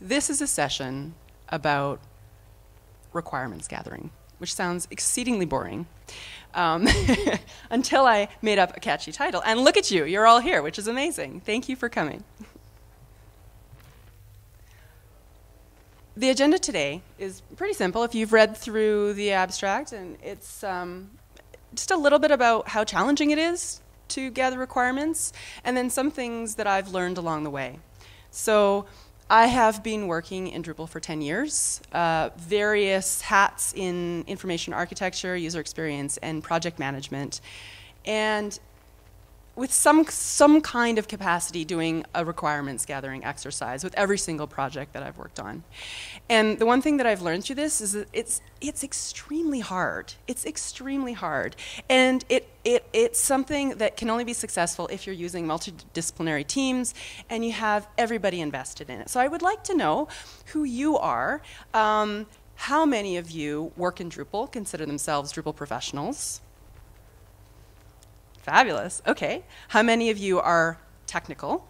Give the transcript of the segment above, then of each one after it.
This is a session about requirements gathering, which sounds exceedingly boring. Um, until I made up a catchy title. And look at you, you're all here, which is amazing. Thank you for coming. The agenda today is pretty simple if you've read through the abstract, and it's um, just a little bit about how challenging it is to gather requirements, and then some things that I've learned along the way. So I have been working in Drupal for 10 years, uh, various hats in information architecture, user experience, and project management. And with some, some kind of capacity doing a requirements gathering exercise with every single project that I've worked on. And the one thing that I've learned through this is that it's, it's extremely hard. It's extremely hard. And it, it, it's something that can only be successful if you're using multidisciplinary teams and you have everybody invested in it. So I would like to know who you are. Um, how many of you work in Drupal, consider themselves Drupal professionals? Fabulous. Okay. How many of you are technical?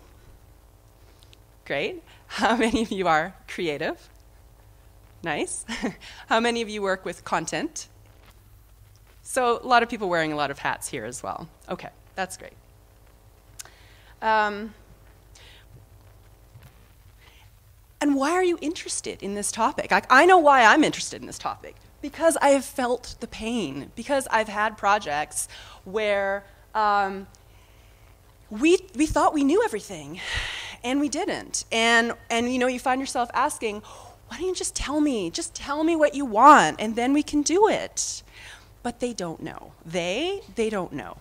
Great. How many of you are creative? Nice. How many of you work with content? So, a lot of people wearing a lot of hats here as well. Okay, that's great. Um, and why are you interested in this topic? I, I know why I'm interested in this topic. Because I have felt the pain. Because I've had projects where um, we, we thought we knew everything, and we didn't. And, and you know, you find yourself asking, why don't you just tell me? Just tell me what you want, and then we can do it. But they don't know. They, they don't know.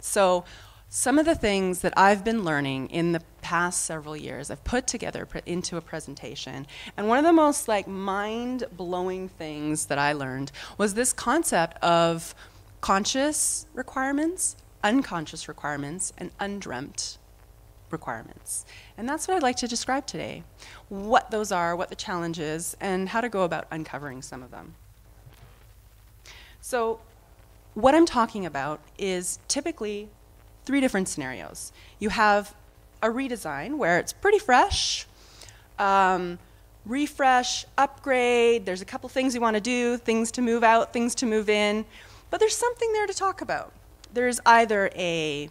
So some of the things that I've been learning in the past several years, I've put together into a presentation. And one of the most like mind-blowing things that I learned was this concept of conscious requirements unconscious requirements and undreamt requirements. And that's what I'd like to describe today what those are, what the challenge is, and how to go about uncovering some of them. So, what I'm talking about is typically three different scenarios. You have a redesign where it's pretty fresh. Um, refresh, upgrade, there's a couple things you want to do, things to move out, things to move in, but there's something there to talk about there's either a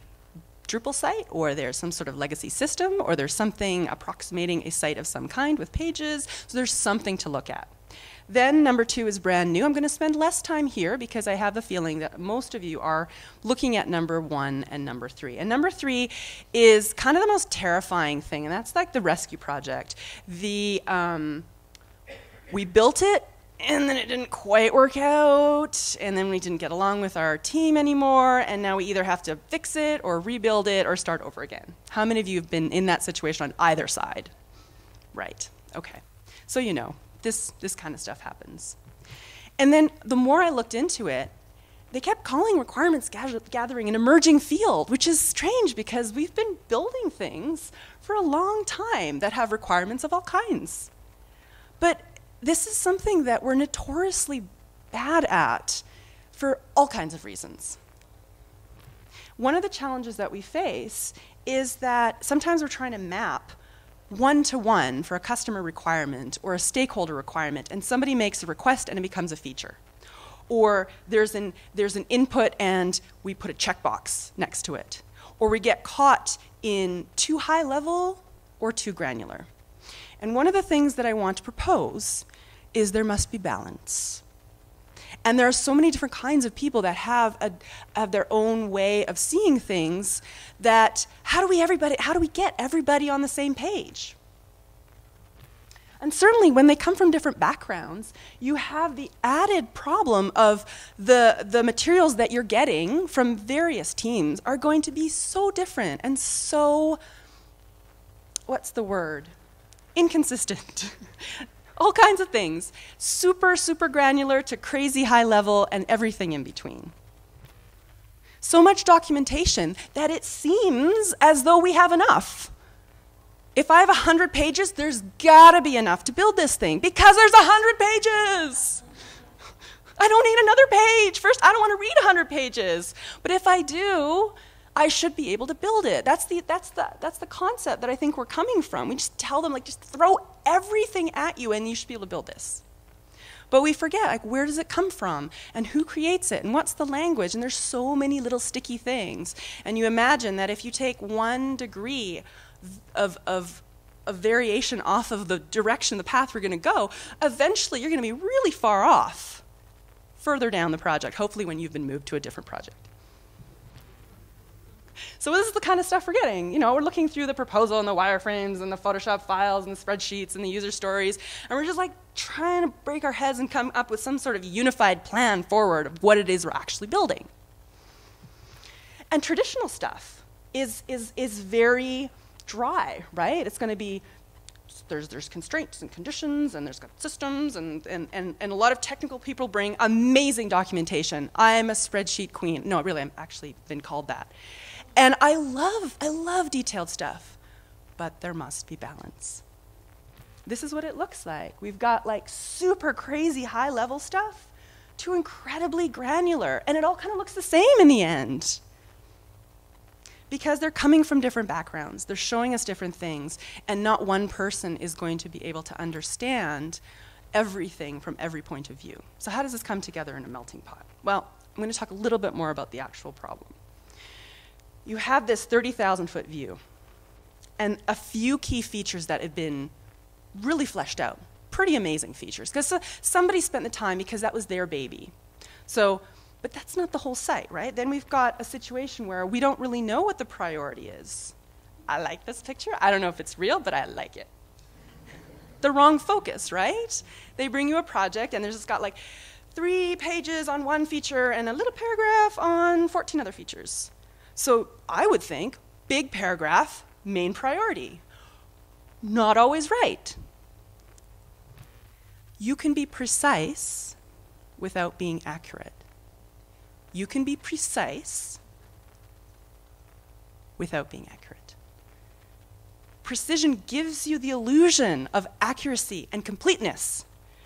Drupal site, or there's some sort of legacy system, or there's something approximating a site of some kind with pages. So there's something to look at. Then number two is brand new. I'm going to spend less time here because I have a feeling that most of you are looking at number one and number three. And number three is kind of the most terrifying thing, and that's like the rescue project. The um, we built it and then it didn't quite work out, and then we didn't get along with our team anymore, and now we either have to fix it or rebuild it or start over again. How many of you have been in that situation on either side? Right, okay. So you know, this, this kind of stuff happens. And then the more I looked into it, they kept calling requirements gathering an emerging field, which is strange because we've been building things for a long time that have requirements of all kinds. But this is something that we're notoriously bad at for all kinds of reasons. One of the challenges that we face is that sometimes we're trying to map one to one for a customer requirement or a stakeholder requirement, and somebody makes a request and it becomes a feature. Or there's an, there's an input and we put a checkbox next to it. Or we get caught in too high level or too granular. And one of the things that I want to propose is there must be balance. And there are so many different kinds of people that have, a, have their own way of seeing things that how do we everybody how do we get everybody on the same page? And certainly when they come from different backgrounds, you have the added problem of the, the materials that you're getting from various teams are going to be so different and so, what's the word? Inconsistent. all kinds of things. Super, super granular to crazy high level and everything in between. So much documentation that it seems as though we have enough. If I have 100 pages, there's gotta be enough to build this thing because there's 100 pages. I don't need another page. First, I don't want to read 100 pages. But if I do, I should be able to build it. That's the, that's, the, that's the concept that I think we're coming from. We just tell them, like, just throw everything at you, and you should be able to build this. But we forget, like, where does it come from? And who creates it? And what's the language? And there's so many little sticky things. And you imagine that if you take one degree of, of, of variation off of the direction, the path we're going to go, eventually you're going to be really far off further down the project, hopefully when you've been moved to a different project. So this is the kind of stuff we're getting. You know, we're looking through the proposal and the wireframes and the Photoshop files and the spreadsheets and the user stories, and we're just like trying to break our heads and come up with some sort of unified plan forward of what it is we're actually building. And traditional stuff is, is, is very dry, right? It's going to be there's, there's constraints and conditions, and there's got systems, and, and, and, and a lot of technical people bring amazing documentation. I'm a spreadsheet queen. No, really, I'm actually been called that. And I love, I love detailed stuff, but there must be balance. This is what it looks like. We've got like super crazy high level stuff to incredibly granular, and it all kind of looks the same in the end. Because they're coming from different backgrounds, they're showing us different things, and not one person is going to be able to understand everything from every point of view. So, how does this come together in a melting pot? Well, I'm going to talk a little bit more about the actual problem you have this 30,000 foot view and a few key features that have been really fleshed out. Pretty amazing features because somebody spent the time because that was their baby. So, but that's not the whole site, right? Then we've got a situation where we don't really know what the priority is. I like this picture. I don't know if it's real, but I like it. the wrong focus, right? They bring you a project and there's just got like three pages on one feature and a little paragraph on 14 other features. So I would think big paragraph, main priority. Not always right. You can be precise without being accurate. You can be precise without being accurate. Precision gives you the illusion of accuracy and completeness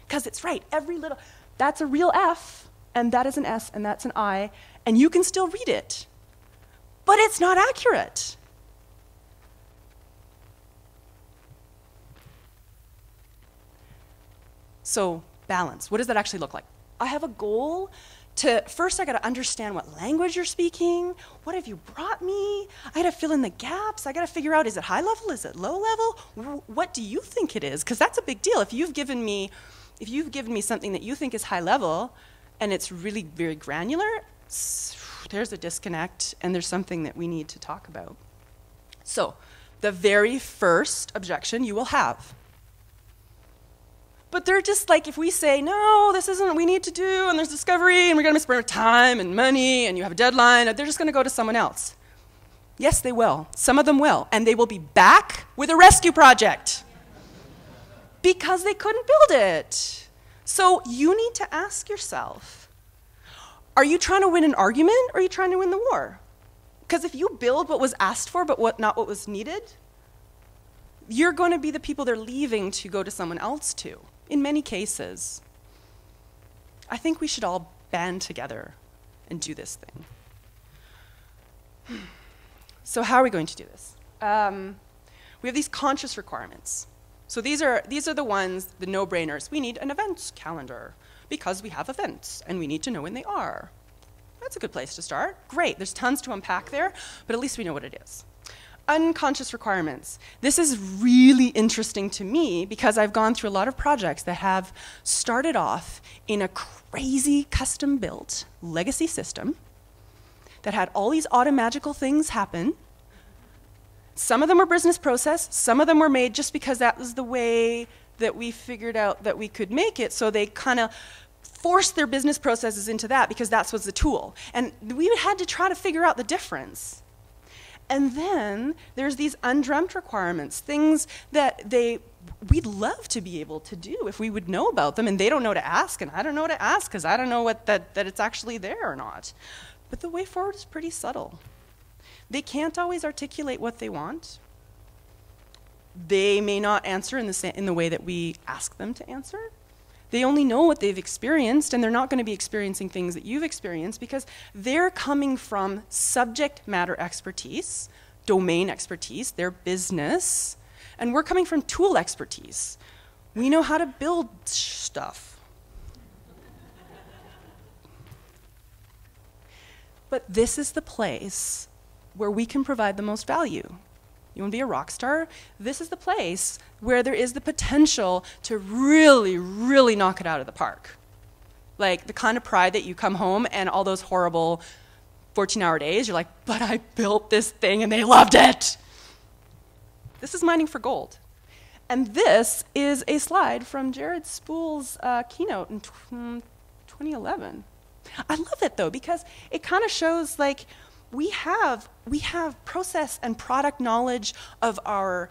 because it's right. Every little, that's a real F, and that is an S, and that's an I, and you can still read it but it's not accurate. So, balance. What does that actually look like? I have a goal to first I got to understand what language you're speaking. What have you brought me? I got to fill in the gaps. I got to figure out is it high level? Is it low level? What do you think it is? Because that's a big deal. If you've given me, if you've given me something that you think is high level, and it's really very granular, there's a disconnect and there's something that we need to talk about. So, the very first objection you will have. But they're just like, if we say, no, this isn't what we need to do, and there's discovery, and we're going to spend time and money, and you have a deadline, they're just going to go to someone else. Yes, they will. Some of them will. And they will be back with a rescue project because they couldn't build it. So you need to ask yourself are you trying to win an argument or are you trying to win the war? Because if you build what was asked for but what, not what was needed, you're going to be the people they're leaving to go to someone else to, in many cases. I think we should all band together and do this thing. So, how are we going to do this? Um, we have these conscious requirements. So these are, these are the ones, the no-brainers. We need an events calendar because we have events and we need to know when they are. That's a good place to start. Great, there's tons to unpack there, but at least we know what it is. Unconscious requirements. This is really interesting to me because I've gone through a lot of projects that have started off in a crazy custom built legacy system that had all these automagical things happen. Some of them were business process, some of them were made just because that was the way that we figured out that we could make it. So they kind of force their business processes into that because that's what's the tool. And we had to try to figure out the difference. And then there's these undreamt requirements, things that they we'd love to be able to do if we would know about them and they don't know to ask and I don't know to ask because I don't know what that, that it's actually there or not. But the way forward is pretty subtle. They can't always articulate what they want. They may not answer in the, in the way that we ask them to answer. They only know what they've experienced, and they're not going to be experiencing things that you've experienced because they're coming from subject matter expertise, domain expertise, their business, and we're coming from tool expertise. We know how to build stuff. But this is the place where we can provide the most value. You want to be a rock star? This is the place where there is the potential to really, really knock it out of the park. Like the kind of pride that you come home and all those horrible 14 hour days, you're like, but I built this thing and they loved it. This is mining for gold. And this is a slide from Jared Spool's uh, keynote in 2011. I love it though because it kind of shows like we have we have process and product knowledge of our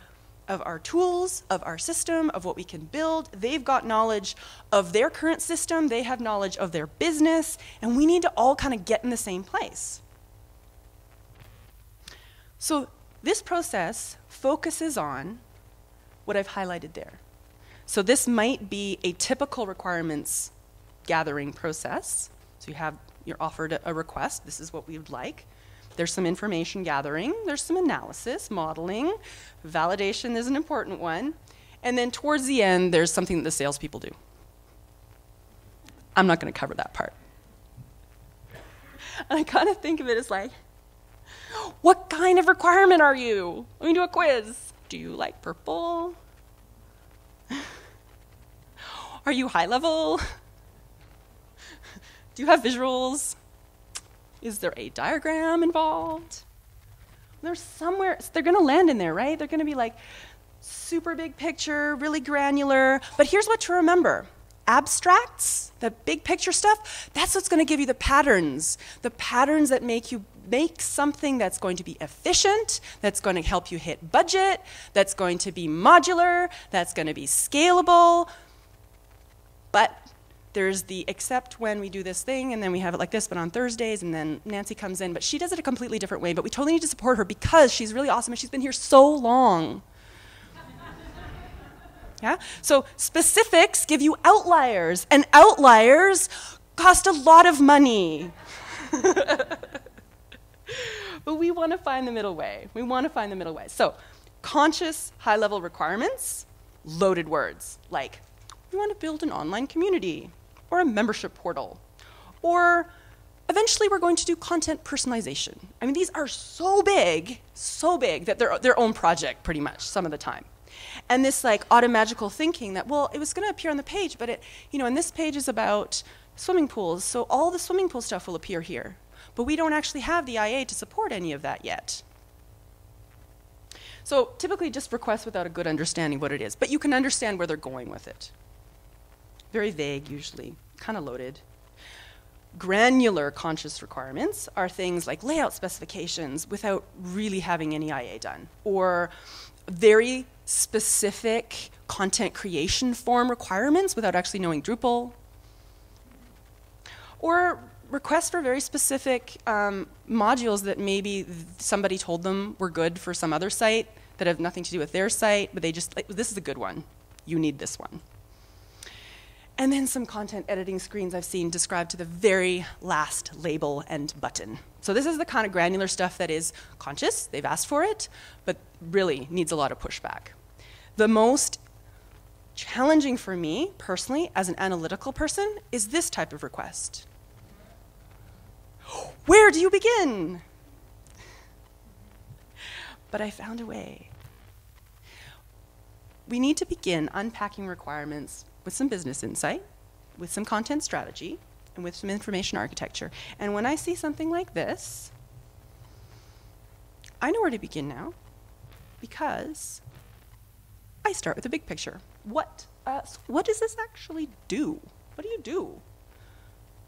of our tools, of our system, of what we can build. They've got knowledge of their current system, they have knowledge of their business, and we need to all kind of get in the same place. So this process focuses on what I've highlighted there. So this might be a typical requirements gathering process. So you have, you're offered a, request, this is what we would like. There's some information gathering, there's some analysis, modeling, validation is an important one, and then towards the end, there's something that the salespeople do. I'm not going to cover that part. And I kind of think of it as like, what kind of requirement are you? Let me do a quiz. Do you like purple? Are you high level? Do you have visuals? Is there a diagram involved? There's somewhere, they're going to land in there, right? They're going to be like super big picture, really granular. But here's what to remember abstracts, the big picture stuff, that's what's going to give you the patterns. The patterns that make you make something that's going to be efficient, that's going to help you hit budget, that's going to be modular, that's going to be scalable. But there's the except when we do this thing and then we have it like this but on thursdays and then nancy comes in. But she does it a completely different way but we totally need to support her because she's really awesome and she's been here so long. Yeah? So specifics give you outliers and outliers cost a lot of money. But we want to find the middle way. We want to find the middle way. So conscious high level requirements loaded words like we want to build an online community or a membership portal. Or eventually we're going to do content personalization. I mean, these are so big, so big that they're their own project pretty much some of the time. And this like automagical thinking that, well, it was going to appear on the page, but it, you know, and this page is about swimming pools, so all the swimming pool stuff will appear here. But we don't actually have the IA to support any of that yet. So typically just request without a good understanding what it is, but you can understand where they're going with it very vague usually, kind of loaded. Granular conscious requirements are things like layout specifications without really having any IA done, or very specific content creation form requirements without actually knowing Drupal, or requests for very specific um, modules that maybe somebody told them were good for some other site that have nothing to do with their site, but they just, like, this is a good one. You need this one. And then some content editing screens I've seen described to the very last label and button. So this is the kind of granular stuff that is conscious, they've asked for it, but really needs a lot of pushback. The most challenging for me personally as an analytical person is this type of request. Where do you begin? But I found a way. We need to begin unpacking requirements with some business insight, with some content strategy, and with some information architecture. And when I see something like this, I know where to begin now because I start with the big picture. What, uh, what does this actually do? What do you do?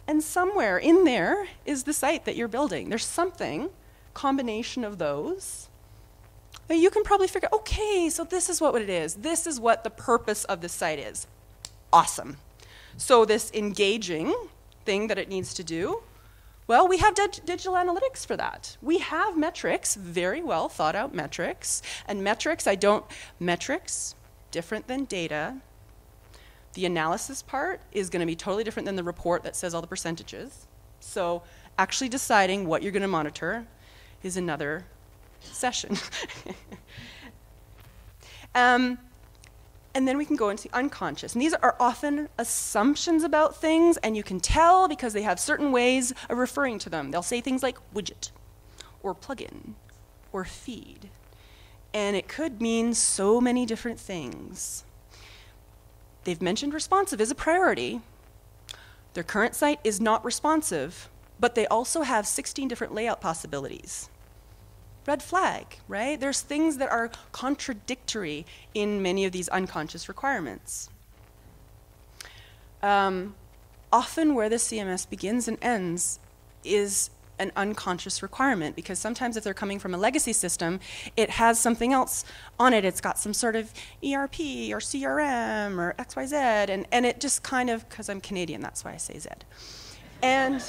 And somewhere in there is the site that you're building. There's something, combination of those, that you can probably figure, okay, so this is what it is. This is what the purpose of the site is awesome. So this engaging thing that it needs to do, well, we have digital analytics for that. We have metrics, very well thought out metrics. And metrics, I don't, metrics, different than data. The analysis part is going to be totally different than the report that says all the percentages. So actually deciding what you're going to monitor is another session. um, And then we can go into the unconscious. And these are often assumptions about things, and you can tell because they have certain ways of referring to them. They'll say things like widget, or plugin, or feed. And it could mean so many different things. They've mentioned responsive as a priority. Their current site is not responsive, but they also have 16 different layout possibilities red flag, right? There's things that are contradictory in many of these unconscious requirements. Um, often, where the CMS begins and ends is an unconscious requirement because sometimes if they're coming from a legacy system, it has something else on it. It's got some sort of ERP or CRM or XYZ, and, and it just kind of, because I'm Canadian, that's why I say Z. And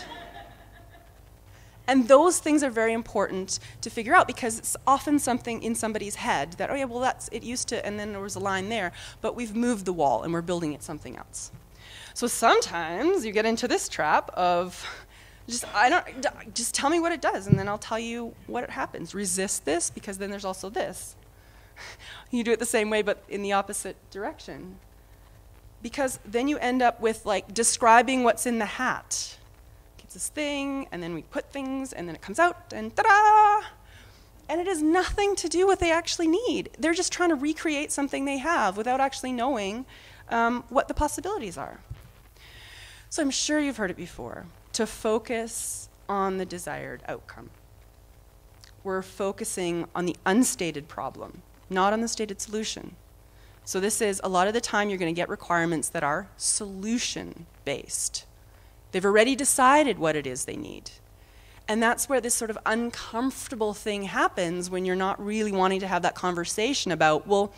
and those things are very important to figure out because it's often something in somebody's head that, oh yeah, well that's, it used to, and then there was a line there, but we've moved the wall and we're building it something else. So sometimes you get into this trap of, just, I don't, just tell me what it does and then I'll tell you what it happens. Resist this because then there's also this. you do it the same way but in the opposite direction. Because then you end up with like describing what's in the hat this thing, and then we put things, and then it comes out, and ta-da! And it has nothing to do with what they actually need. They're just trying to recreate something they have without actually knowing um, what the possibilities are. So I'm sure you've heard it before. To focus on the desired outcome. We're focusing on the unstated problem, not on the stated solution. So this is a lot of the time you're going to get requirements that are solution based. They've already decided what it is they need. And that's where this sort of uncomfortable thing happens when you're not really wanting to have that conversation about, well,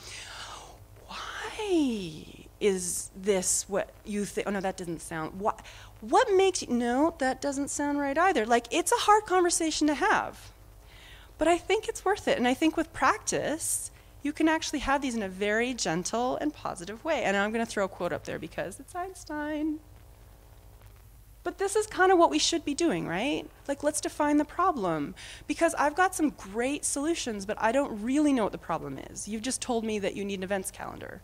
why is this what you think? Oh, no, that doesn't sound. What, what makes you. No, that doesn't sound right either. Like, it's a hard conversation to have. But I think it's worth it. And I think with practice, you can actually have these in a very gentle and positive way. And I'm going to throw a quote up there because it's Einstein. But this is kind of what we should be doing, right? Like, let's define the problem. Because I've got some great solutions, but I don't really know what the problem is. You've just told me that you need an events calendar.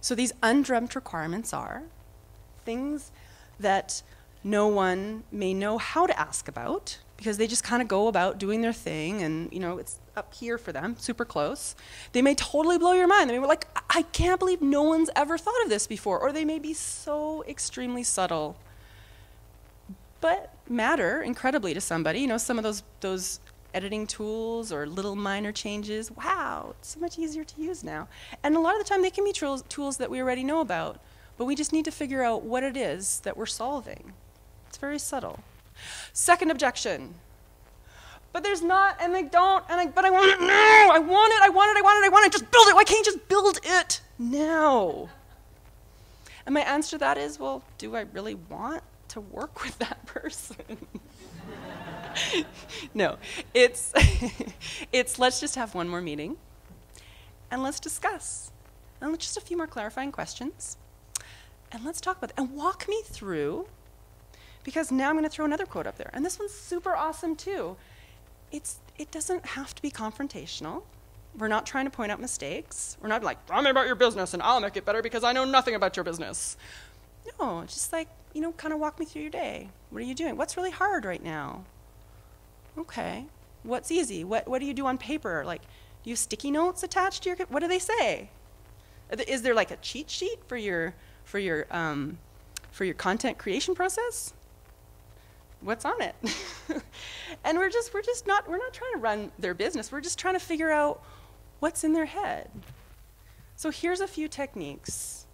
So, these undreamt requirements are things that no one may know how to ask about because they just kind of go about doing their thing and you know it's up here for them super close. They may totally blow your mind. They may be like i can't believe no one's ever thought of this before. Or they may be so extremely subtle. But matter incredibly to somebody. You know some of those those editing tools or little minor changes. Wow it's so much easier to use now. And a lot of the time they can be tools, tools that we already know about but we just need to figure out what it is that we're solving. It's very subtle Second objection. But there's not, and they don't, and I, but I want it now. I want it, I want it, I want it, I want it. Just build it. Why can't you just build it now? And my answer to that is, well, do I really want to work with that person? no, it's, it's let's just have one more meeting and let's discuss. And just a few more clarifying questions. And let's talk about it. And walk me through because now I'm going to throw another quote up there. And this one's super awesome too. It's, it doesn't have to be confrontational. We're not trying to point out mistakes. We're not like, tell me about your business and I'll make it better because I know nothing about your business. No, just like, you know, kind of walk me through your day. What are you doing? What's really hard right now? Okay. What's easy? What, what do you do on paper? Like, do you have sticky notes attached to your, what do they say? Is there like a cheat sheet for your, for your, um, for your content creation process? What's on it. And we're just we're just not we're not trying to run their business. We're just trying to figure out what's in their head. So here's a few techniques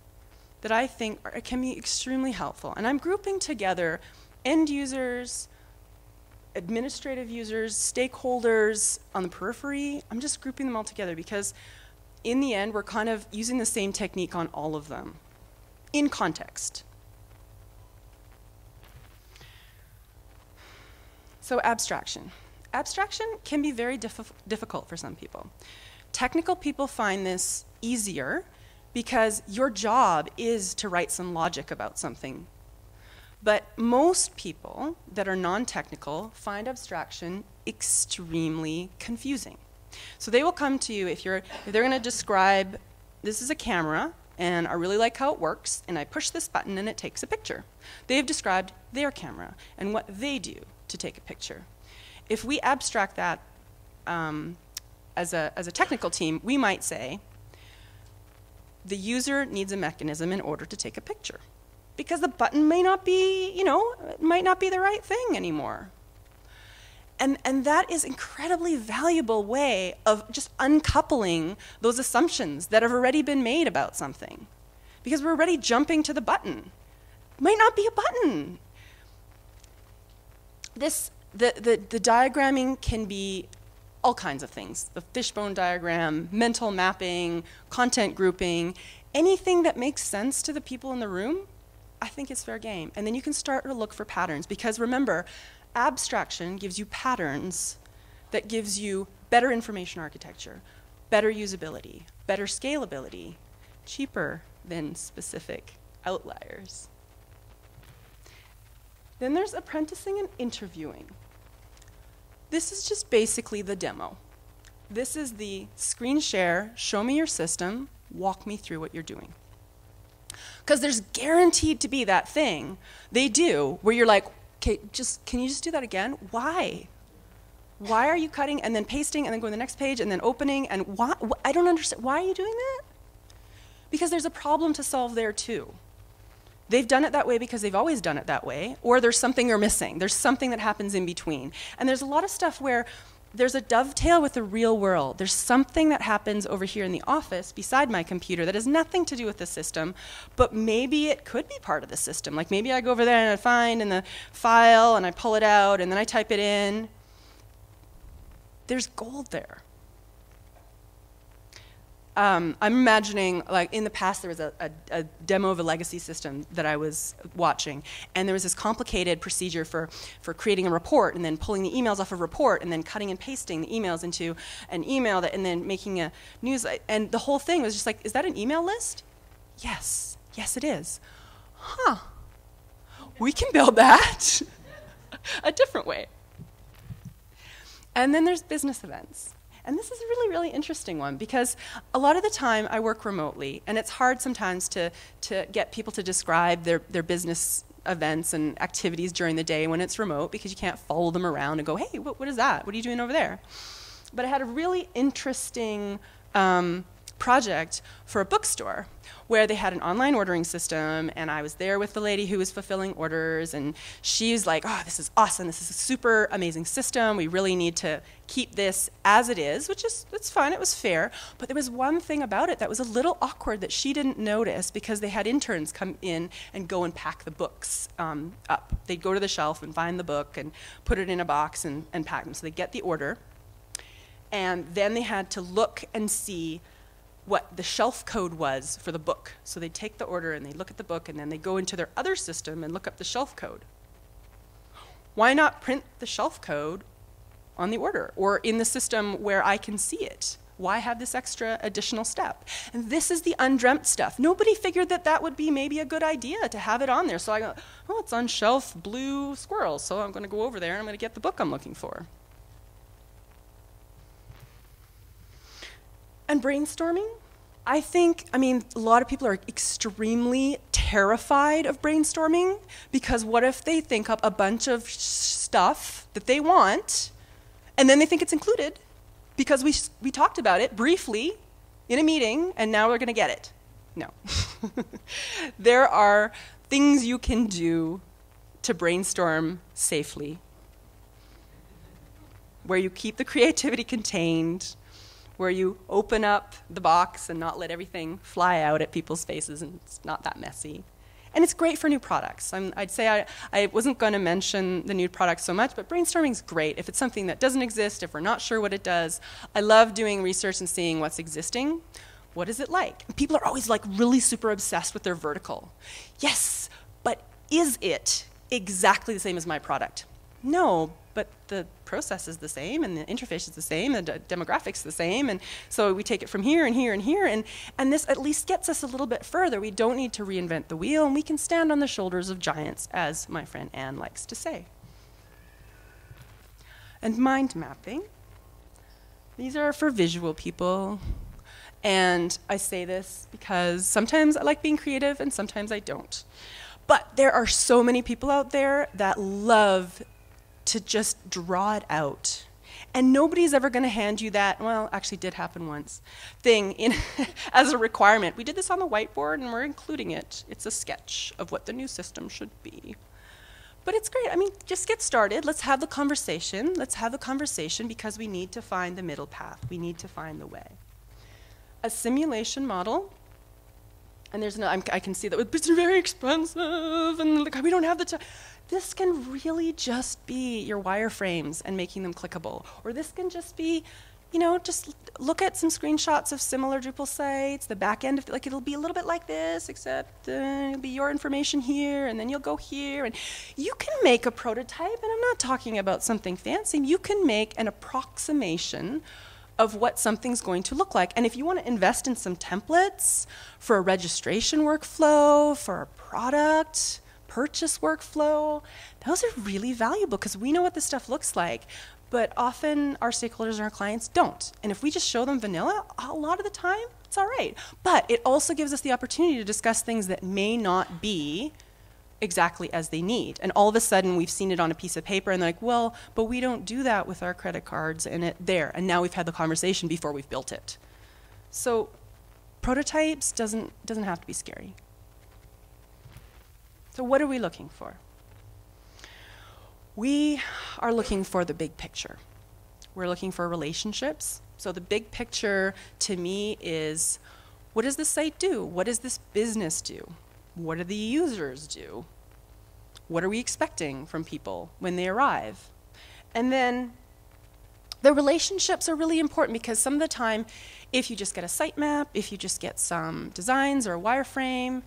that i think are, can be extremely helpful. And i'm grouping together end users administrative users stakeholders on the periphery. I'm just grouping them all together because in the end we're kind of using the same technique on all of them. In context So abstraction. Abstraction can be very diff difficult for some people. Technical people find this easier because your job is to write some logic about something. But most people that are non-technical find abstraction extremely confusing. So they will come to you if you're if they're going to describe this is a camera and I really like how it works and I push this button and it takes a picture. They have described their camera and what they do to take a picture. If we abstract that um, as, a, as a technical team, we might say the user needs a mechanism in order to take a picture because the button may not be, you know, it might not be the right thing anymore. And, and that is incredibly valuable way of just uncoupling those assumptions that have already been made about something. Because we're already jumping to the button. Might not be a button. This, the, the, the diagramming can be all kinds of things. The fishbone diagram, mental mapping, content grouping, anything that makes sense to the people in the room, I think is fair game. And then you can start to look for patterns because remember, abstraction gives you patterns that gives you better information architecture, better usability, better scalability, cheaper than specific outliers. Then there's apprenticing and interviewing. This is just basically the demo. This is the screen share, show me your system, walk me through what you're doing. Because there's guaranteed to be that thing they do where you're like, okay, just can you just do that again? Why? Why are you cutting and then pasting and then going to the next page and then opening and why? I don't understand. Why are you doing that? Because there's a problem to solve there too. They've done it that way because they've always done it that way, or there's something they're missing. There's something that happens in between. And there's a lot of stuff where there's a dovetail with the real world. There's something that happens over here in the office beside my computer that has nothing to do with the system, but maybe it could be part of the system. Like maybe I go over there and I find in the file and I pull it out and then I type it in. There's gold there um, I'm imagining, like in the past, there was a, a, a, demo of a legacy system that I was watching, and there was this complicated procedure for, for creating a report and then pulling the emails off a report and then cutting and pasting the emails into an email that, and then making a news. And the whole thing was just like, is that an email list? Yes, yes, it is. Huh. We can build that a different way. And then there's business events. And this is a really, really interesting one because a lot of the time I work remotely, and it's hard sometimes to, to get people to describe their, their business events and activities during the day when it's remote because you can't follow them around and go, hey, what, what is that? What are you doing over there? But I had a really interesting um, project for a bookstore where they had an online ordering system and I was there with the lady who was fulfilling orders and she was like, "Oh, this is awesome. This is a super amazing system. We really need to keep this as it is," which is that's fine. It was fair, but there was one thing about it that was a little awkward that she didn't notice because they had interns come in and go and pack the books um, up. They'd go to the shelf and find the book and put it in a box and, and pack them. So they get the order and then they had to look and see what the shelf code was for the book. So they take the order and they look at the book and then they go into their other system and look up the shelf code. Why not print the shelf code on the order or in the system where I can see it? Why have this extra additional step? And this is the undreamt stuff. Nobody figured that that would be maybe a good idea to have it on there. So I go, oh, it's on shelf blue squirrel. So I'm going to go over there and I'm going to get the book I'm looking for. And brainstorming, I think, I mean, a lot of people are extremely terrified of brainstorming because what if they think up a bunch of stuff that they want and then they think it's included because we, we talked about it briefly in a meeting and now we're going to get it? No. there are things you can do to brainstorm safely where you keep the creativity contained where you open up the box and not let everything fly out at people's faces and it's not that messy. And it's great for new products. i would say I, I wasn't going to mention the new products so much, but brainstorming is great. If it's something that doesn't exist, if we're not sure what it does, I love doing research and seeing what's existing. What is it like? People are always like really super obsessed with their vertical. Yes, but is it exactly the same as my product? No, but the process is the same and the interface is the same and the demographics the same and so we take it from here and here and here and, and this at least gets us a little bit further we don't need to reinvent the wheel and we can stand on the shoulders of giants as my friend anne likes to say and mind mapping These are for visual people. And I say this because sometimes I like being creative and sometimes I don't. But there are so many people out there that love to just draw it out. And nobody's ever going to hand you that, well, actually did happen once, thing in as a requirement. We did this on the whiteboard and we're including it. It's a sketch of what the new system should be. But it's great. I mean, just get started. Let's have the conversation. Let's have the conversation because we need to find the middle path. We need to find the way. A simulation model, and there's no, I'm, i can see that but it's very expensive and like, we don't have the time. This can really just be your wireframes and making them clickable. Or this can just be you know, just look at some screenshots of similar Drupal sites. The back end, of, like it'll be a little bit like this, except uh, it'll be your information here, and then you'll go here, and you can make a prototype. And I'm not talking about something fancy. You can make an approximation of what something's going to look like. And if you want to invest in some templates for a registration workflow, for a product purchase workflow, those are really valuable because we know what this stuff looks like but often our stakeholders and our clients don't. And if we just show them vanilla, a lot of the time, it's all right. But it also gives us the opportunity to discuss things that may not be exactly as they need. And all of a sudden, we've seen it on a piece of paper, and they're like, well, but we don't do that with our credit cards, and it there. And now we've had the conversation before we've built it. So prototypes doesn't, doesn't have to be scary. So what are we looking for? We are looking for the big picture. We're looking for relationships. So the big picture to me is what does this site do? What does this business do? What do the users do? What are we expecting from people when they arrive? And then the relationships are really important because some of the time, if you just get a sitemap, if you just get some designs or a wireframe,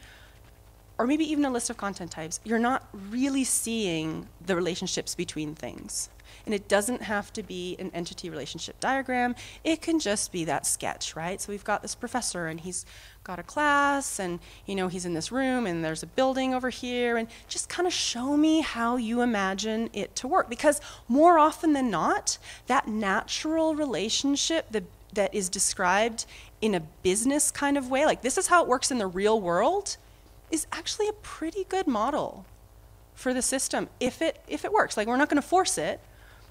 or maybe even a list of content types, you're not really seeing the relationships between things. And it doesn't have to be an entity relationship diagram. It can just be that sketch, right? So we've got this professor and he's got a class and you know he's in this room and there's a building over here and just kind of show me how you imagine it to work because more often than not that natural relationship that is described in a business kind of way like this is how it works in the real world is actually a pretty good model for the system if it if it works. Like we're not going to force it,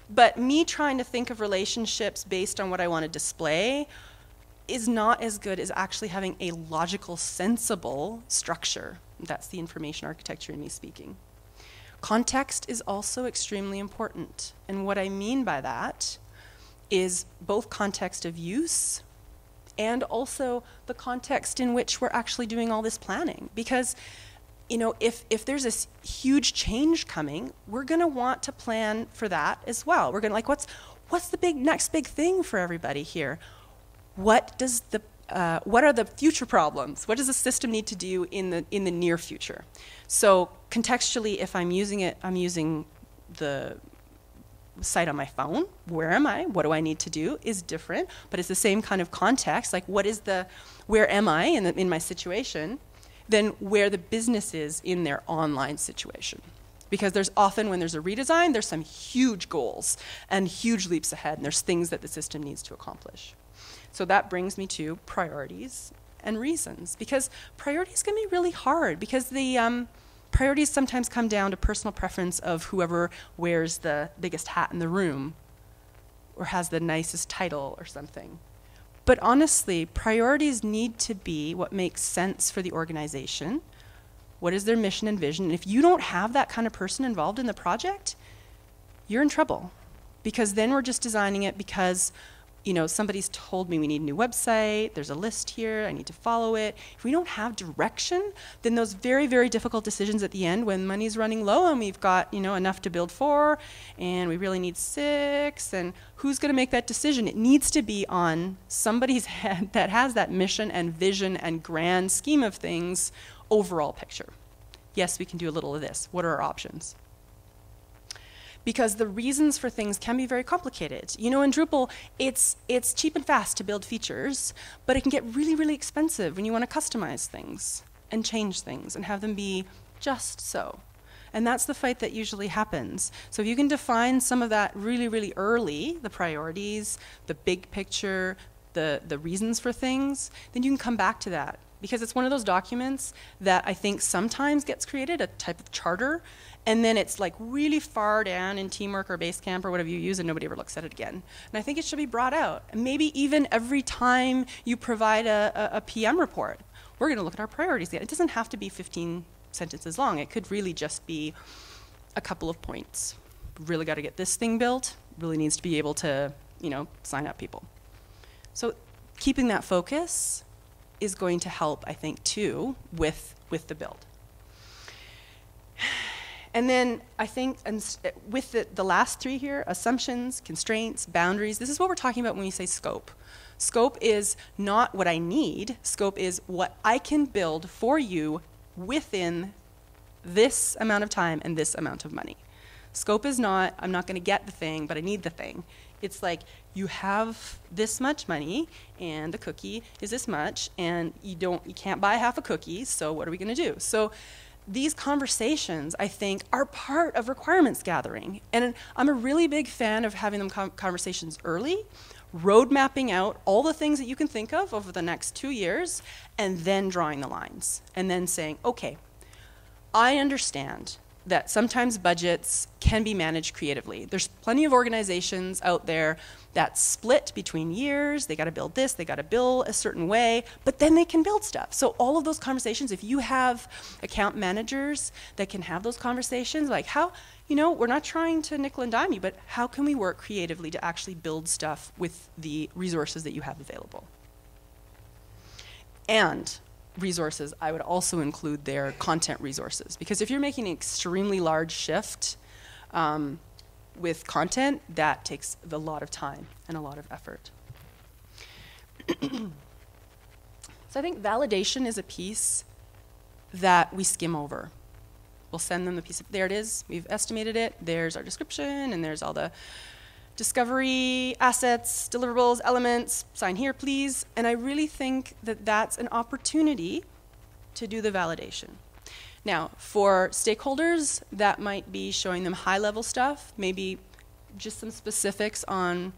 but me trying to think of relationships based on what I want to display is not as good as actually having a logical, sensible structure. That's the information architecture in me speaking. Context is also extremely important. And what I mean by that is both context of use and also the context in which we're actually doing all this planning. Because, you know, if, if there's this huge change coming, we're going to want to plan for that as well. We're going to like, what's, what's the big next big thing for everybody here? What does the uh, what are the future problems? What does the system need to do in the in the near future? So contextually, if I'm using it, I'm using the site on my phone, where am I, what do I need to do, is different, but it's the same kind of context, like what is the, where am I in, the, in my situation, than where the business is in their online situation. Because there's often, when there's a redesign, there's some huge goals and huge leaps ahead, and there's things that the system needs to accomplish. So that brings me to priorities and reasons, because priorities can be really hard, because the, um, priorities sometimes come down to personal preference of whoever wears the biggest hat in the room or has the nicest title or something. But honestly, priorities need to be what makes sense for the organization. What is their mission and vision? And if you don't have that kind of person involved in the project, you're in trouble. Because then we're just designing it because you know, somebody's told me we need a new website, there's a list here, I need to follow it. If we don't have direction, then those very, very difficult decisions at the end when money's running low and we've got, you know, enough to build four and we really need six, and who's going to make that decision? It needs to be on somebody's head that has that mission and vision and grand scheme of things overall picture. Yes, we can do a little of this. What are our options? Because the reasons for things can be very complicated. You know, in Drupal, it's, it's cheap and fast to build features, but it can get really, really expensive when you want to customize things and change things and have them be just so. And that's the fight that usually happens. So if you can define some of that really, really early, the priorities, the big picture, the, the reasons for things, then you can come back to that. Because it's one of those documents that I think sometimes gets created, a type of charter, and then it's like really far down in teamwork or basecamp or whatever you use and nobody ever looks at it again. And i think it should be brought out. Maybe even every time you provide a, a, a pm report we're going to look at our priorities again. It doesn't have to be 15 sentences long. It could really just be a couple of points. Really got to get this thing built. Really needs to be able to you know sign up people. So keeping that focus is going to help i think too with with the build and then I think eh, with the, the last three here assumptions, constraints, boundaries this is what we're talking about when we say scope. Scope is not what I need, scope is what I can build for you within this amount of time and this amount of money. Scope is not, I'm not going to get the thing, but I need the thing. It's like you have this much money and the cookie is this much and you don't you can't buy half a cookie, so what are we going to do? So these conversations, I think, are part of requirements gathering. And I'm a really big fan of having them conversations early, road mapping out all the things that you can think of over the next two years, and then drawing the lines. And then saying, okay, I understand that sometimes budgets can be managed creatively. There's plenty of organizations out there that split between years. They got to build this, they got to bill a certain way, but then they can build stuff. So all of those conversations, if you have account managers that can have those conversations, like how, you know, we're not trying to nickel and dime you, but how can we work creatively to actually build stuff with the resources that you have available? And resources, I would also include their content resources. Because if you're making an extremely large shift um, with content, that takes a lot of time and a lot of effort. so I think validation is a piece that we skim over. We'll send them the piece of, there it is, we've estimated it, there's our description, and there's all the discovery, assets, deliverables, elements, sign here please. And I really think that that's an opportunity to do the validation. Now, for stakeholders, that might be showing them high level stuff, maybe just some specifics on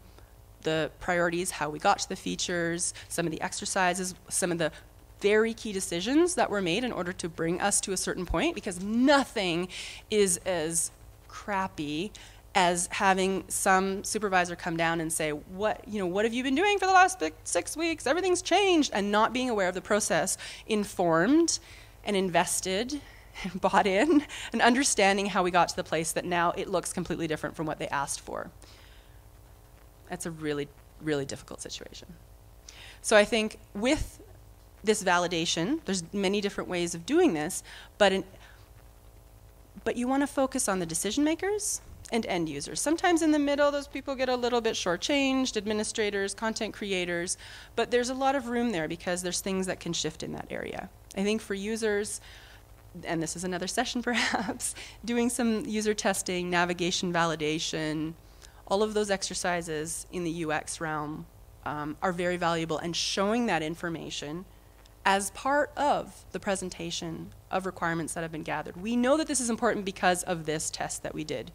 the priorities, how we got to the features, some of the exercises, some of the very key decisions that were made in order to bring us to a certain point, because nothing is as crappy as having some supervisor come down and say, "What you know? What have you been doing for the last six weeks? Everything's changed," and not being aware of the process, informed and invested and bought in, and understanding how we got to the place that now it looks completely different from what they asked for. That's a really, really difficult situation. So I think with this validation, there's many different ways of doing this, but in, but you want to focus on the decision makers and end users. Sometimes in the middle, those people get a little bit shortchanged, administrators, content creators, but there's a lot of room there because there's things that can shift in that area. I think for users, and this is another session perhaps, doing some user testing, navigation validation, all of those exercises in the UX realm um, are very valuable and showing that information as part of the presentation of requirements that have been gathered. We know that this is important because of this test that we did.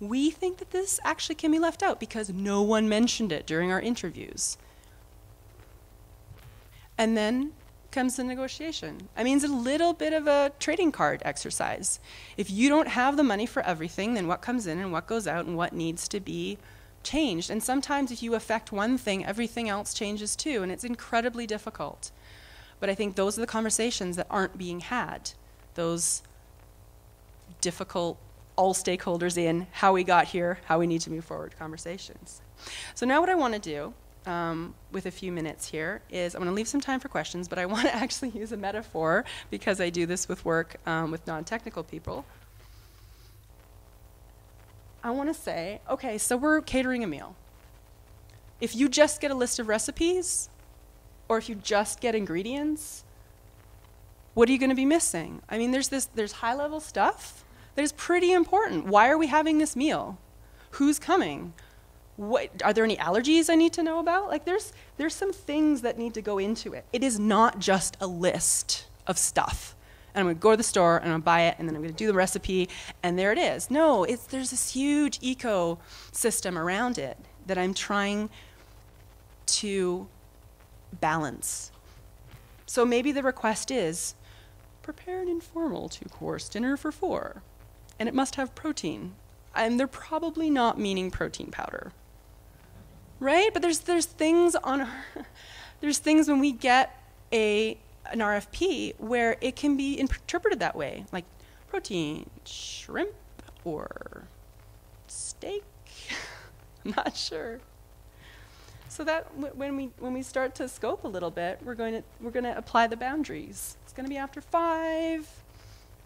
We think that this actually can be left out because no one mentioned it during our interviews. And then comes the negotiation. I mean, it's a little bit of a trading card exercise. If you don't have the money for everything, then what comes in and what goes out and what needs to be changed. And sometimes if you affect one thing, everything else changes too, and it's incredibly difficult. But I think those are the conversations that aren't being had. Those difficult all stakeholders in how we got here, how we need to move forward conversations. So now what I want to do um, with a few minutes here is I'm going to leave some time for questions, but I want to actually use a metaphor because I do this with work um, with non-technical people. I want to say, okay, so we're catering a meal. If you just get a list of recipes, or if you just get ingredients, what are you going to be missing? I mean, there's this, there's high-level stuff, that is pretty important. Why are we having this meal? Who's coming? What, are there any allergies I need to know about? Like there's, there's some things that need to go into it. It is not just a list of stuff. and I'm going to go to the store and I'm to buy it and then I'm going to do the recipe and there it is. No, it's, there's this huge ecosystem around it that I'm trying to balance. So maybe the request is prepare an informal two course dinner for four and it must have protein. And they're probably not meaning protein powder. Right? But there's, there's things on our, there's things when we get a, an RFP where it can be interpreted that way, like protein, shrimp, or steak. I'm not sure. So that when we when we start to scope a little bit, we're going to we're going to apply the boundaries. It's going to be after 5.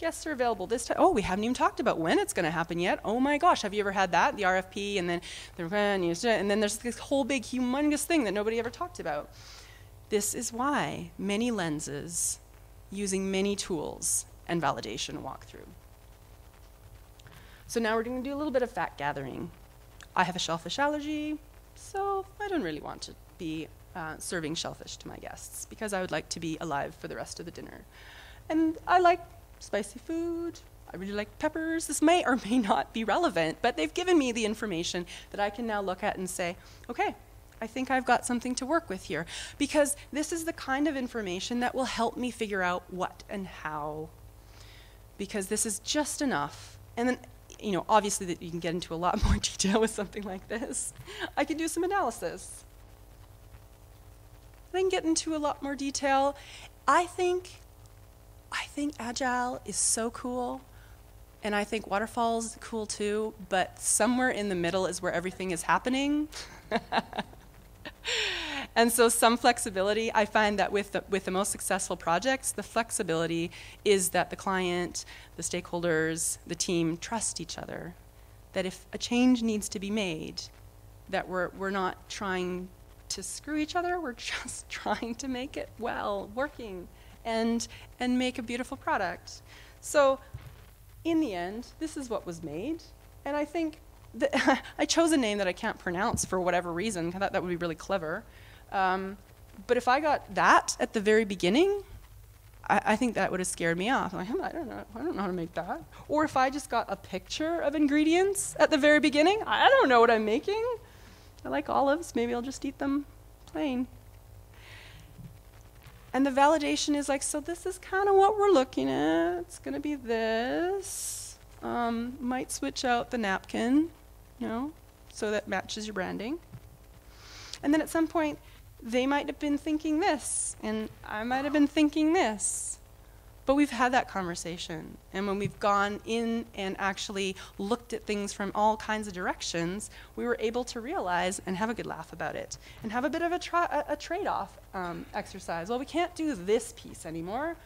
Yes, are available this time. Oh, we haven't even talked about when it's going to happen yet. Oh my gosh, have you ever had that? The RFP, and then the and then there's this whole big humongous thing that nobody ever talked about. This is why many lenses, using many tools, and validation walkthrough. So now we're going to do a little bit of fact gathering. I have a shellfish allergy, so I don't really want to be uh, serving shellfish to my guests because I would like to be alive for the rest of the dinner. And I like spicy food. I really like peppers. This may or may not be relevant, but they've given me the information that I can now look at and say, okay, I think I've got something to work with here. Because this is the kind of information that will help me figure out what and how. Because this is just enough. And then, you know, obviously that you can get into a lot more detail with something like this. I can do some analysis. I can get into a lot more detail. I think I think agile is so cool and I think waterfall's cool too, but somewhere in the middle is where everything is happening. and so some flexibility i find that with the, with the most successful projects the flexibility is that the client the stakeholders the team trust each other that if a change needs to be made that we're, we're not trying to screw each other we're just trying to make it well working and and make a beautiful product so in the end this is what was made and i think the, I chose a name that I can't pronounce for whatever reason. I thought that would be really clever. Um, but if I got that at the very beginning, I, I think that would have scared me off. I'm like, I don't know, I don't know how to make that. Or if I just got a picture of ingredients at the very beginning, I don't know what I'm making. I like olives. Maybe I'll just eat them plain. And the validation is like, so this is kind of what we're looking at. It's going to be this. Um, might switch out the napkin you know, so that matches your branding. And then at some point, they might have been thinking this, and I might have been thinking this. But we've had that conversation. And when we've gone in and actually looked at things from all kinds of directions, we were able to realize and have a good laugh about it and have a bit of a, a, a trade off um, exercise. Well, we can't do this piece anymore.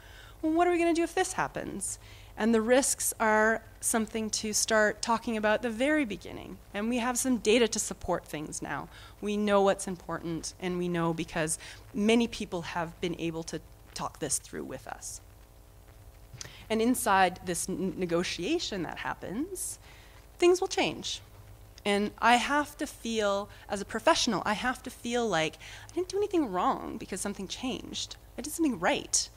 Well, what are we going to do if this happens? And the risks are something to start talking about the very beginning. And we have some data to support things now. We know what's important, and we know because many people have been able to talk this through with us. And inside this negotiation that happens, things will change. And I have to feel, as a professional, I have to feel like I didn't do anything wrong because something changed. I did something right.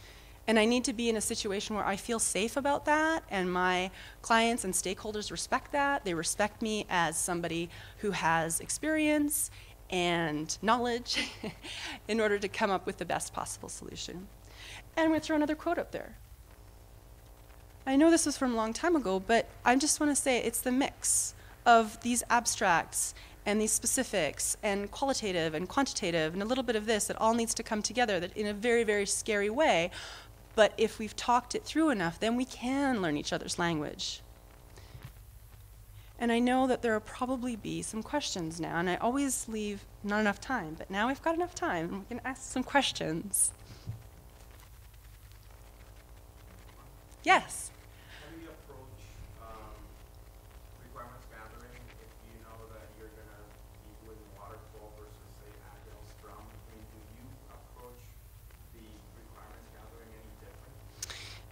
And I need to be in a situation where I feel safe about that, and my clients and stakeholders respect that. They respect me as somebody who has experience and knowledge in order to come up with the best possible solution. And I'm going to throw another quote up there. I know this was from a long time ago, but I just want to say it's the mix of these abstracts and these specifics and qualitative and quantitative and a little bit of this that all needs to come together that in a very very scary way but if we've talked it through enough, then we can learn each other's language. And I know that there will probably be some questions now, and I always leave not enough time, but now we've got enough time, and we can ask some questions. Yes?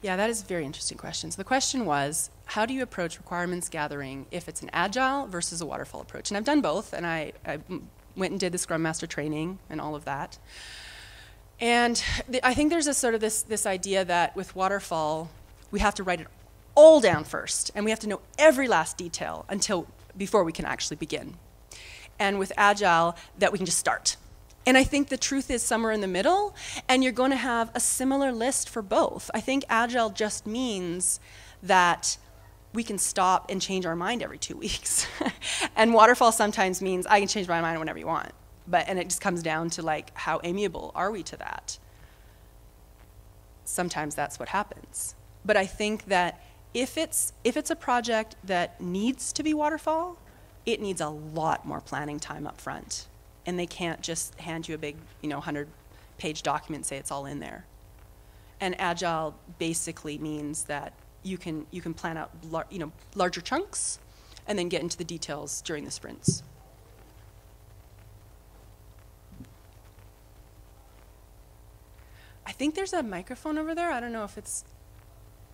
Yeah, that is a very interesting question. So the question was, how do you approach requirements gathering if it's an agile versus a waterfall approach? And I've done both, and I, I went and did the Scrum Master training and all of that. And I think there's a sort of this, this idea that with waterfall, we have to write it all down first, and we have to know every last detail until before we can actually begin. And with Agile, that we can just start. And I think the truth is somewhere in the middle, and you're going to have a similar list for both. I think Agile just means that we can stop and change our mind every two weeks. and waterfall sometimes means I can change my mind whenever you want. But and it just comes down to like how amiable are we to that? Sometimes that's what happens. But I think that if it's if it's a project that needs to be waterfall, it needs a lot more planning time up front. And they can't just hand you a big, you know, 100 page document and say it's all in there. And agile basically means that you can you can plan out you know larger chunks and then get into the details during the sprints. I think there's a microphone over there. I don't know if it's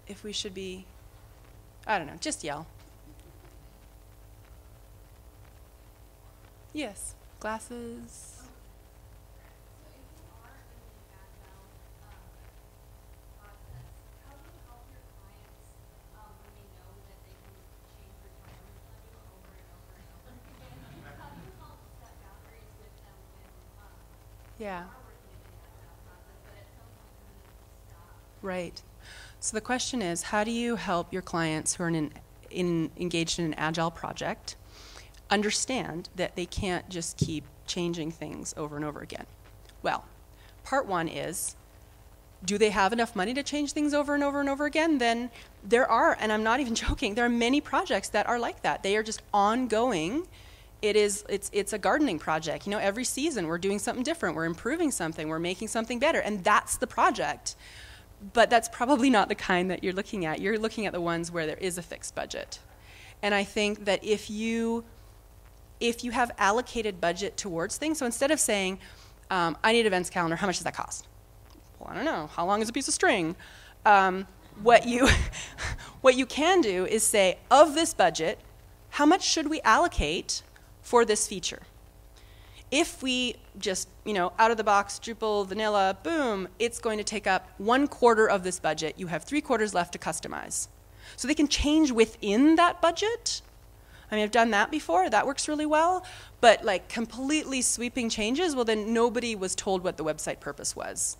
if we should be I don't know, just yell. Yes, glasses. Yeah. Right. So the question is, how do you help your clients who are in, in, engaged in an agile project understand that they can't just keep changing things over and over again? Well, part one is, do they have enough money to change things over and over and over again? Then there are, and I'm not even joking, there are many projects that are like that. They are just ongoing it is it's it's a gardening project you know every season we're doing something different we're improving something we're making something better and that's the project but that's probably not the kind that you're looking at. You're looking at the ones where there is a fixed budget. And i think that if you if you have allocated budget towards things so instead of saying um, i need events calendar how much does that cost? Well i don't know. How long is a piece of string? Um, what you what you can do is say of this budget how much should we allocate for this feature. If we just, you know, out of the box, Drupal, vanilla, boom, it's going to take up one quarter of this budget. You have three quarters left to customize. So they can change within that budget. I mean, I've done that before. That works really well. But like completely sweeping changes, well, then nobody was told what the website purpose was.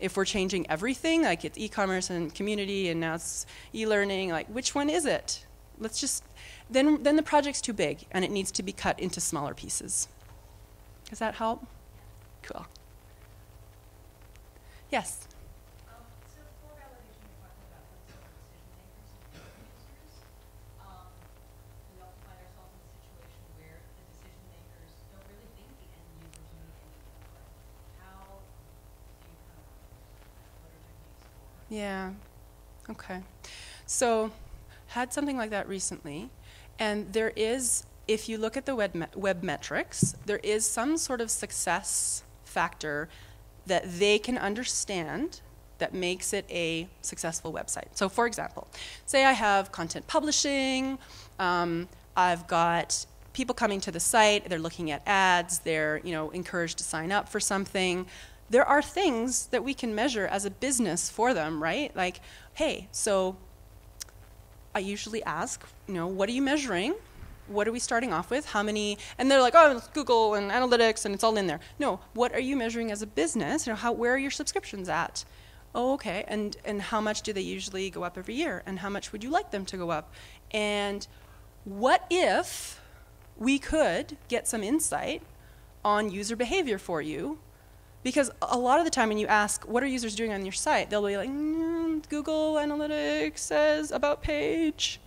If we're changing everything, like it's e commerce and community and now it's e learning, like which one is it? Let's just then, then the project's too big and it needs to be cut into smaller pieces. Does that help? Cool. Yes? Yeah. Okay. So, had something like that recently. And there is, if you look at the web, web metrics, there is some sort of success factor that they can understand that makes it a successful website. So, for example, say I have content publishing, um, I've got people coming to the site, they're looking at ads, they're you know encouraged to sign up for something. There are things that we can measure as a business for them, right? Like, hey, so I usually ask, you know, what are you measuring? What are we starting off with? How many? And they're like, oh, it's Google and analytics, and it's all in there. No, what are you measuring as a business? You know, how, where are your subscriptions at? Oh, okay. And and how much do they usually go up every year? And how much would you like them to go up? And what if we could get some insight on user behavior for you because a lot of the time when you ask, what are users doing on your site, they'll be like, mm, Google Analytics says about page.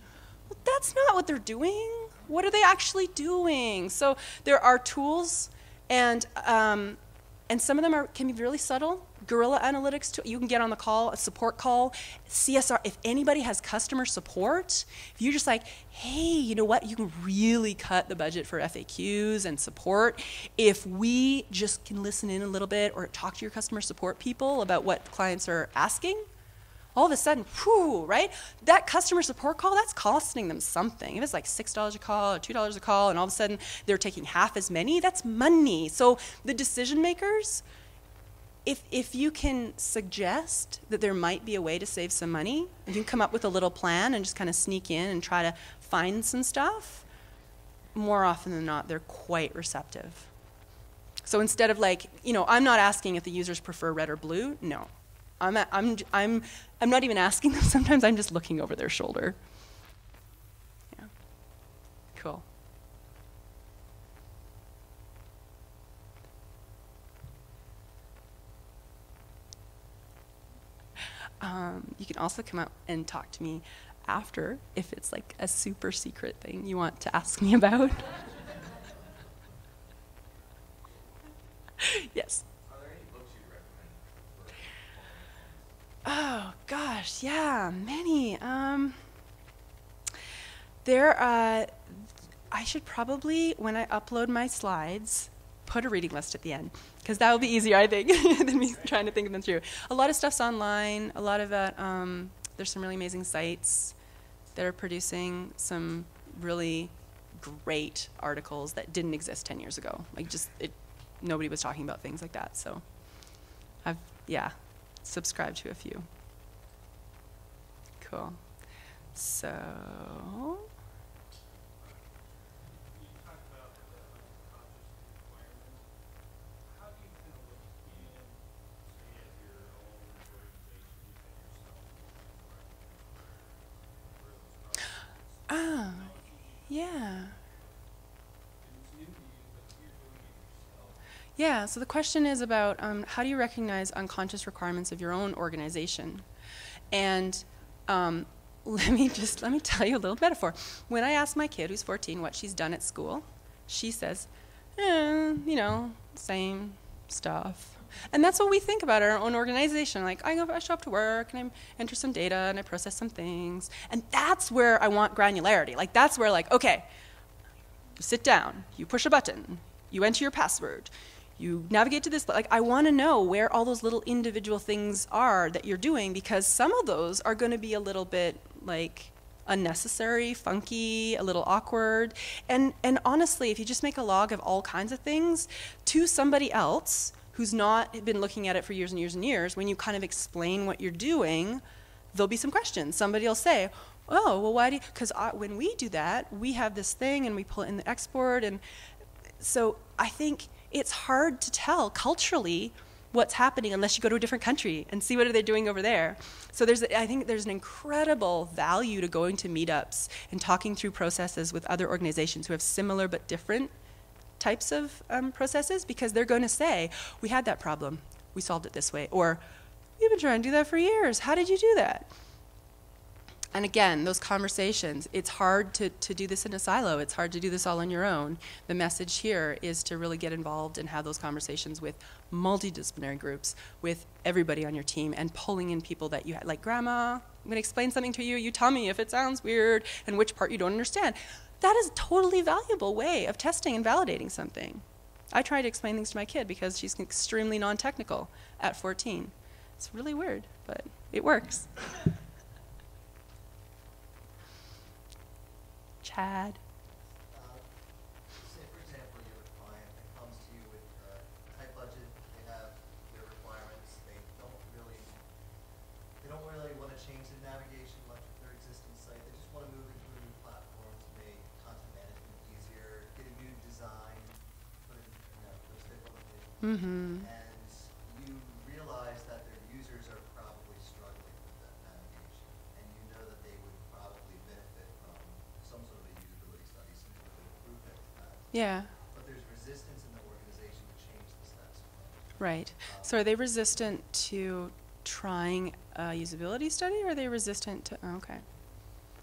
Well, that's not what they're doing. What are they actually doing? So there are tools, and um, and some of them are can be really subtle. Guerrilla Analytics, too, you can get on the call, a support call. CSR, if anybody has customer support, if you're just like, hey, you know what, you can really cut the budget for FAQs and support. If we just can listen in a little bit or talk to your customer support people about what clients are asking, all of a sudden, whew, right? That customer support call, that's costing them something. If it's like $6 a call or $2 a call, and all of a sudden they're taking half as many, that's money. So the decision makers, if, if you can suggest that there might be a way to save some money, you can come up with a little plan and just kind of sneak in and try to find some stuff, more often than not, they're quite receptive. So instead of like, you know, I'm not asking if the users prefer red or blue. No. I'm, I'm, I'm, I'm not even asking them. Sometimes I'm just looking over their shoulder. Yeah. Cool. Um, you can also come out and talk to me after if it's like a super secret thing you want to ask me about. yes. Oh gosh, yeah, many. Um, there, uh, I should probably when I upload my slides put a reading list at the end because that will be easier, I think, than me trying to think of them through. A lot of stuff's online. A lot of that, um, there's some really amazing sites that are producing some really great articles that didn't exist 10 years ago. Like just, it, nobody was talking about things like that. So I've, yeah, subscribed to a few. Cool. So Ah, yeah. Yeah, so the question is about um, how do you recognize unconscious requirements of your own organization? And um, let me just let me tell you a little metaphor. When I ask my kid who's 14 what she's done at school, she says, eh, you know, same stuff. And that's what we think about our own organization. Like, I, go, I show up to work and I enter some data and I process some things. And that's where I want granularity. Like, that's where, like, okay, you sit down, you push a button, you enter your password, you navigate to this. Like, I want to know where all those little individual things are that you're doing because some of those are going to be a little bit like unnecessary, funky, a little awkward. And and honestly, if you just make a log of all kinds of things to somebody else who's not been looking at it for years and years and years, when you kind of explain what you're doing, there'll be some questions. Somebody will say, oh, well, why do you, because when we do that, we have this thing and we pull it in the export. And so I think it's hard to tell culturally what's happening unless you go to a different country and see what are they doing over there. So there's, I think there's an incredible value to going to meetups and talking through processes with other organizations who have similar but different types of um, processes because they're going to say, we had that problem, we solved it this way, or we've been trying to do that for years, how did you do that? And again, those conversations, it's hard to, to do this in a silo. It's hard to do this all on your own. The message here is to really get involved and have those conversations with multidisciplinary groups, with everybody on your team, and pulling in people that you had. Like, Grandma, I'm going to explain something to you. You tell me if it sounds weird and which part you don't understand. That is a totally valuable way of testing and validating something. I try to explain things to my kid because she's extremely non technical at 14. It's really weird, but it works. Chad. Mm-hmm. And you realize that their users are probably struggling with that navigation, and you know that they would probably benefit from some sort of a usability study, some sort of improvement to that. Yeah. But there's resistance in the organization to change the status quo. Right. Um, so are they resistant to trying a usability study, or are they resistant to? Oh, okay.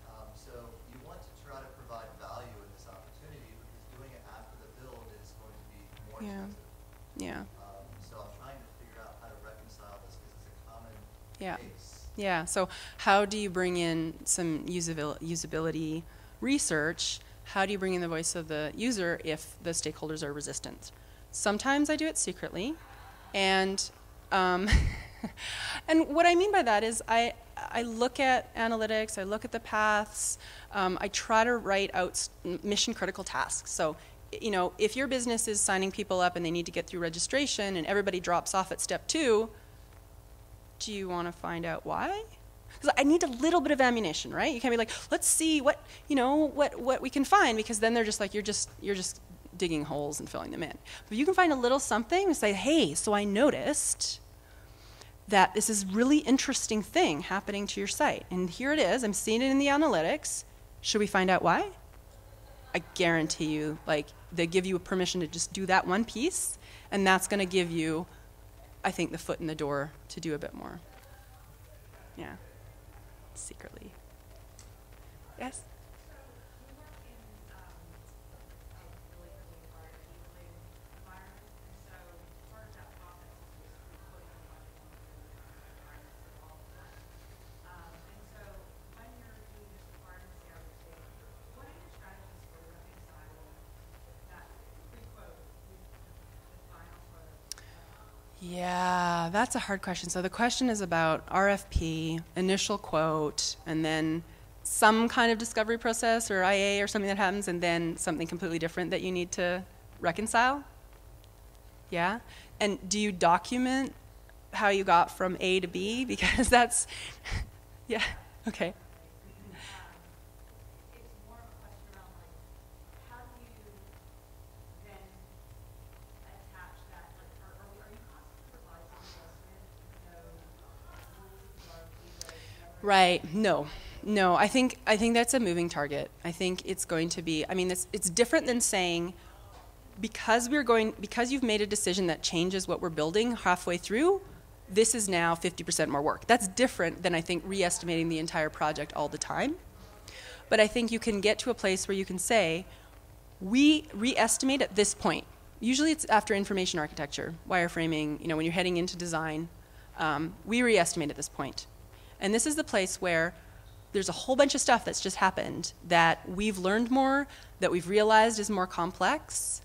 Um, so you want to try to provide value in this opportunity because doing it after the build is going to be more yeah. expensive. Yeah. Um, so I'm trying to figure out how to reconcile this because it's a common yeah. case. Yeah. So how do you bring in some usabil- usability research? How do you bring in the voice of the user if the stakeholders are resistant? Sometimes I do it secretly, and um, and what I mean by that is I I look at analytics, I look at the paths, um, I try to write out mission critical tasks. So you know, if your business is signing people up and they need to get through registration and everybody drops off at step two, do you want to find out why? Because I need a little bit of ammunition, right? You can't be like, let's see what you know what what we can find, because then they're just like you're just you're just digging holes and filling them in. But if you can find a little something and say, hey, so I noticed that this is really interesting thing happening to your site, and here it is. I'm seeing it in the analytics. Should we find out why? I guarantee you, like they give you a permission to just do that one piece, and that's going to give you, I think, the foot in the door to do a bit more. Yeah, secretly. Yes. Yeah, that's a hard question. So the question is about RFP, initial quote, and then some kind of discovery process or IA or something that happens, and then something completely different that you need to reconcile. Yeah? And do you document how you got from A to B? Because that's, yeah, okay. Right. No. No. I think I think that's a moving target. I think it's going to be. I mean, it's it's different than saying because we're going because you've made a decision that changes what we're building halfway through. This is now 50% more work. That's different than I think re-estimating the entire project all the time. But I think you can get to a place where you can say, we re-estimate at this point. Usually it's after information architecture, wireframing, you know, when you're heading into design. Um, we re-estimate at this point. And this is the place where there's a whole bunch of stuff that's just happened that we've learned more, that we've realized is more complex.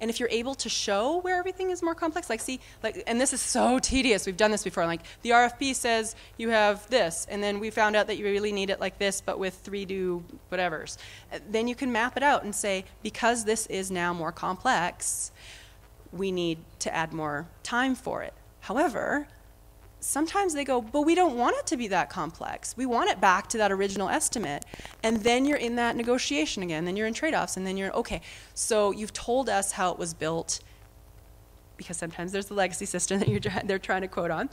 And if you're able to show where everything is more complex, like see, like, and this is so tedious. We've done this before. Like the RFP says you have this, and then we found out that you really need it like this, but with three do whatevers. Uh, then you can map it out and say, because this is now more complex, we need to add more time for it. However, sometimes they go, but we don't want it to be that complex. We want it back to that original estimate. And then you're in that negotiation again, then you're in trade offs, and then you're, okay, so you've told us how it was built, because sometimes there's the legacy system that you're, they're trying to quote on.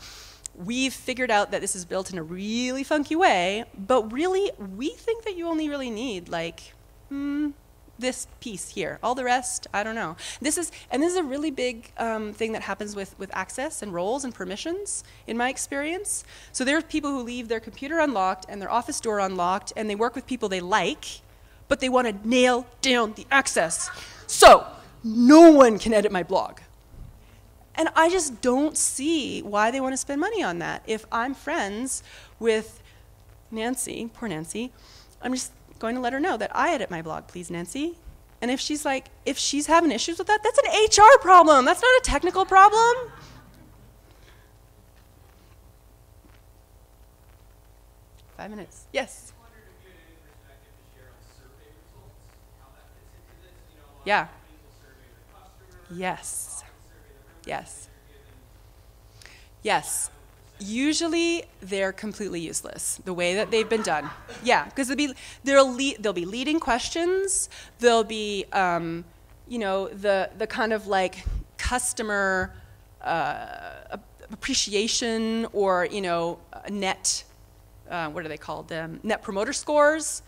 We've figured out that this is built in a really funky way, but really, we think that you only really need like, hmm, this piece here. All the rest, I don't know. This is, and this is a really big um, thing that happens with, with access and roles and permissions, in my experience. So there are people who leave their computer unlocked and their office door unlocked, and they work with people they like, but they want to nail down the access. So no one can edit my blog. And I just don't see why they want to spend money on that. If I'm friends with Nancy, poor Nancy, I'm just going to let her know that I edit my blog, please, Nancy. And if she's like, if she's having issues with that, that's an HR problem. That's not a technical problem. Five minutes. Yes. Yeah. Yes. Yes. Yes usually they're completely useless the way that they've been done. Yeah because they'll be there'll, lead, there'll be leading questions they'll be um, you know the the kind of like customer uh, appreciation or you know net uh, what are they called um, net promoter scores.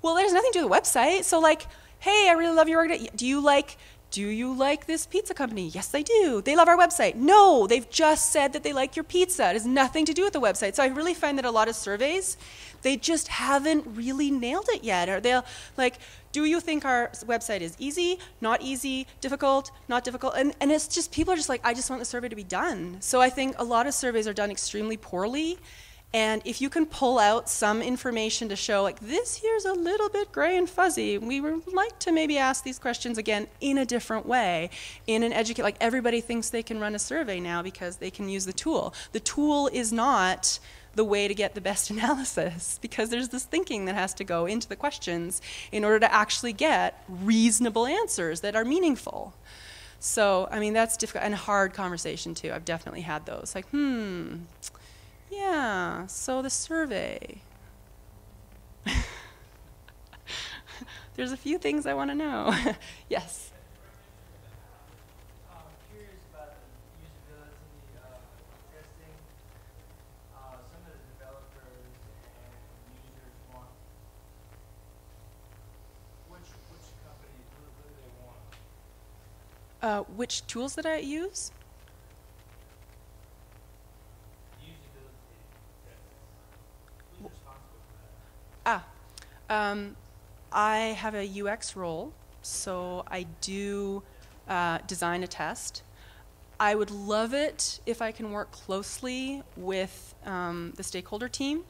Well there's nothing to do with the website. So like hey i really love your do you like do you like this pizza company? Yes, they do. They love our website. No, they've just said that they like your pizza. It has nothing to do with the website. So I really find that a lot of surveys, they just haven't really nailed it yet. Or they'll like, do you think our website is easy, not easy, difficult, not difficult? And, and it's just, people are just like, I just want the survey to be done. So I think a lot of surveys are done extremely poorly. And if you can pull out some information to show, like, this here's a little bit gray and fuzzy, we would like to maybe ask these questions again in a different way, in an educate, like, everybody thinks they can run a survey now because they can use the tool. The tool is not the way to get the best analysis because there's this thinking that has to go into the questions in order to actually get reasonable answers that are meaningful. So, I mean, that's difficult and hard conversation too. I've definitely had those. Like, hmm, yeah, so the survey. There's a few things I want to know. yes. Uh, which tools did I use? Ah, um, I have a UX role, so I do uh, design a test. I would love it if I can work closely with um, the stakeholder team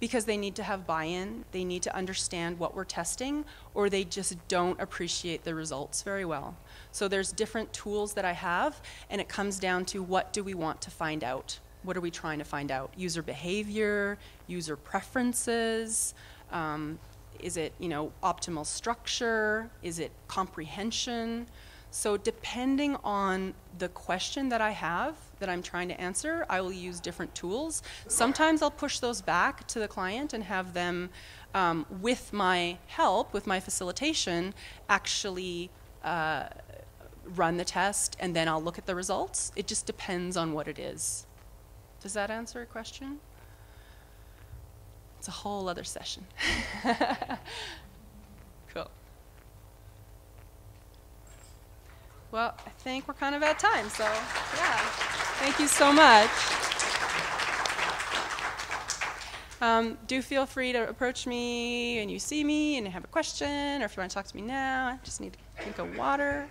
because they need to have buy-in, they need to understand what we're testing, or they just don't appreciate the results very well. So there's different tools that I have, and it comes down to what do we want to find out? What are we trying to find out? User behavior, user preferences, um, is it, you know, optimal structure? Is it comprehension? So depending on the question that I have that I'm trying to answer, I will use different tools. Sometimes I'll push those back to the client and have them, um, with my help, with my facilitation, actually uh, run the test and then I'll look at the results. It just depends on what it is. Does that answer your question? A whole other session. cool. Well, I think we're kind of at time, so yeah. Thank you so much. Um, do feel free to approach me and you see me and have a question, or if you want to talk to me now, I just need to drink of water.